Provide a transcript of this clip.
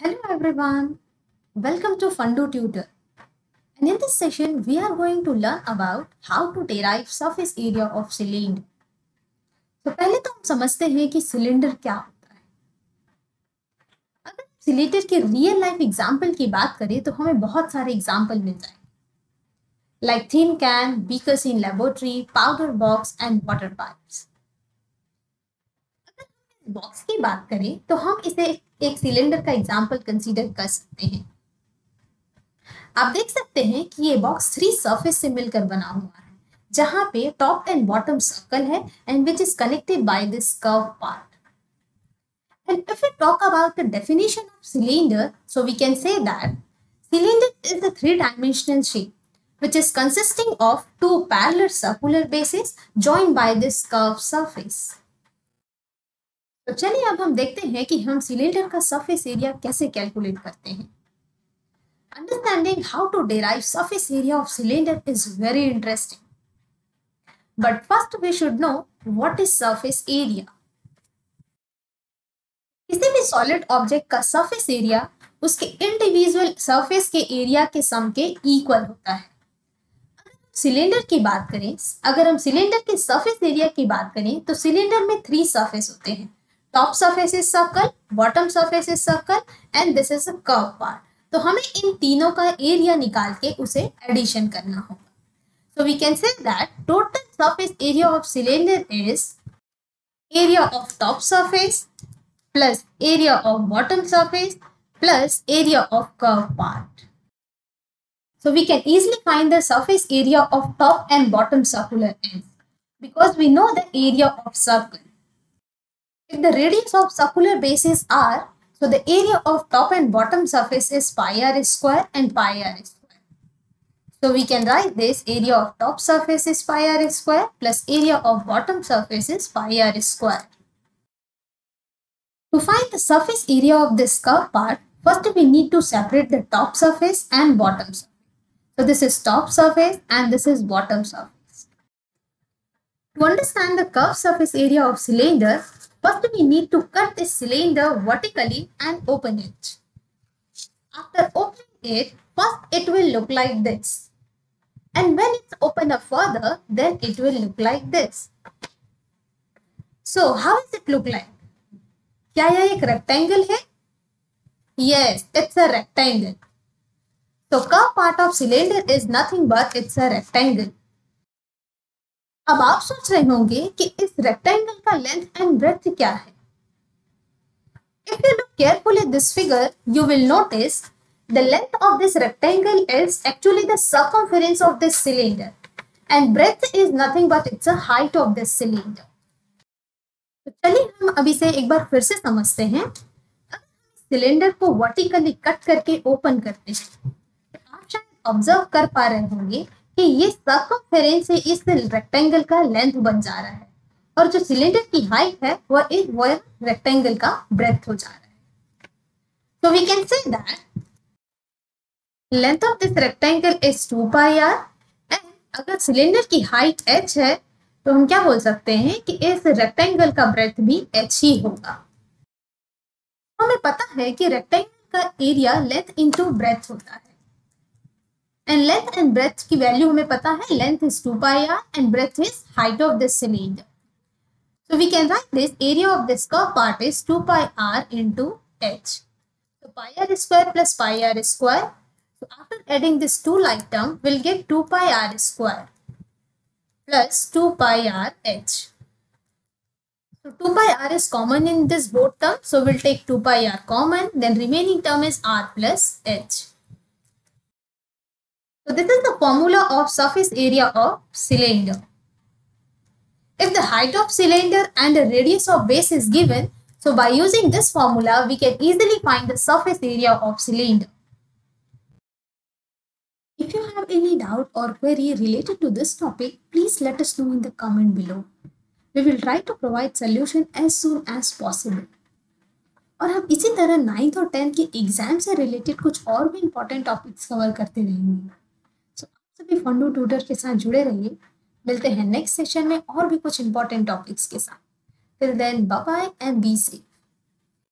Hello everyone, welcome to Fundu Tutor. And in this session, we are going to learn about how to derive surface area of cylinder. तो पहले तो हम समझते हैं कि cylinder क्या होता है अगर सिलेंडर के रियल लाइफ एग्ज़ाम्पल की बात करें तो हमें बहुत सारे एग्ज़ाम्पल मिल जाए like thin can beakers in laboratory powder box and water pipes box की बात करें तो हम इसे एक सिलेंडर का एग्ज़ाम्पल कंसीडर कर सकते हैं आप देख सकते हैं कि ये बॉक्स थ्री सरफेस से मिलकर बना हुआ है जहाँ पे टॉप एंड बॉटम सर्कल है and which is connected by this curve part And if we talk about the definition of cylinder, so we can say that cylinder is a three-dimensional shape which is consisting of two parallel circular bases joined by this curved surface. तो चलिए अब हम देखते हैं कि हम cylinder का surface area कैसे कैलकुलेट करते हैं। Understanding how to derive surface area of cylinder is very interesting but first we should know what is surface area किसी भी सॉलिड ऑब्जेक्ट का सरफेस एरिया उसके इंडिविजुअल सरफेस के एरिया के सम के इक्वल होता है। सिलेंडर की बात करें, अगर हम सिलेंडर के सरफेस एरिया की बात करें तो सिलेंडर में थ्री सरफेस होते हैं। Top surface is circle bottom surface is circle and this is a curve part तो हमें इन तीनों का एरिया निकाल के उसे एडिशन करना होगा। So we can say that total surface area of cylinder is area of top surface plus area of bottom surface plus area of curve part so we can easily find the surface area of top and bottom circular and because we know the area of circle If the radius of circular base is r, so the area of top and bottom surface is pi r square and pi r square. So we can write this area of top surface is pi r square plus area of bottom surface is pi r square. To find the surface area of this curved part, first we need to separate the top surface and bottom surface. So this is top surface and this is bottom surface. To understand the curved surface area of cylinder, first we need to cut this cylinder vertically and open it. After opening it, first it will look like this. And when it's opened up further, then it will look like this. So how does it look like? क्या यह एक rectangle है yes it's a rectangle so curve part of cylinder is nothing but it's a rectangle अब आप सोच रहे होंगे कि इस रेक्टेंगल का लेंथ एंड ब्रेथ क्या है? If you look carefully this figure you will notice the length of this rectangle is actually the circumference of this cylinder and breadth is nothing but it's a height of this cylinder चलिए हम अभी से एक बार फिर से समझते हैं। Cylinder को वर्टिकली कट करके ओपन करते हैं। आप शायद ऑब्ज़र्व कर पा रहे होंगे कि ये सर्कमफेरेंस से इस रेक्टेंगल का लेंथ बन जा रहा है। और जो सिलेंडर की हाइट है वह एक वह रेक्टेंगल का ब्रेथ हो जा रहा है। तो we can say that length of this rectangle is two pi R अगर सिलेंडर की हाइट एच है तो हम क्या बोल सकते हैं कि इस रेक्टेंगल का ब्रेथ भी एच ही होगा। हमें पता है कि रेक्टेंगल का एरिया लेंथ इनटू ब्रेथ होता है। एंड लेंथ एंड ब्रेथ की वैल्यू हमें पता है length is two pi R and breadth is height of this cylinder So we can write this area of this curve part is 2 pi r into h. So pi r square plus pi r square. So after adding this two like term, we'll get 2 pi r square plus 2 pi r h. So 2 pi r is common in this both term. So we'll take 2 pi r common. Then remaining term is r plus h. So this is the formula of surface area of cylinder. If the height of cylinder and the radius of base is given, so by using this formula, we can easily find the surface area of cylinder. If you have any doubt or query related to this topic, please let us know in the comment below. We will try to provide solution as soon as possible. और हम इसी तरह ninth और tenth के exam से related कुछ और भी इम्पोर्टेंट टॉपिक्स कवर करते रहेंगे सो so, आप सभी फंडू ट्यूटर के साथ जुड़े रहिए। मिलते हैं नेक्स्ट सेशन में और भी कुछ इंपॉर्टेंट टॉपिक्स के साथ। Till then bye bye and be safe